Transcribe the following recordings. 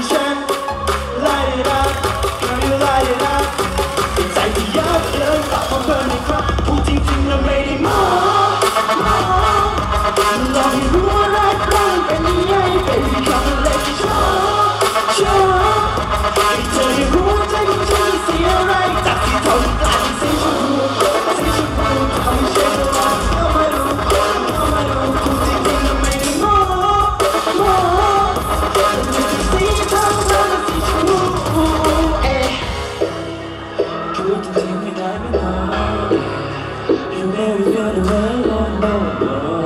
sunshine. รู้ตจริงไม่ได้ไม่นานอยู่ในวิญญาณเวลอนโล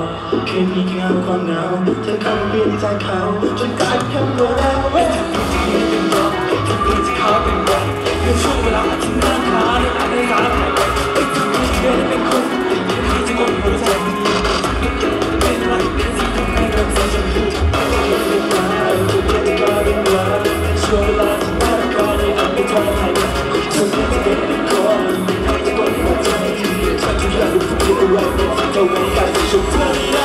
กเคยมีงานความเหงาเธอเข้าเปลี่ยนใจเขาจนกลายเป็นแค่เมื่อแล้วไม่ถึงปีที่เป็นรอบถึงปีที่เขาเป็นรอบคือช่วงเวลาที่ road, no one got your blood.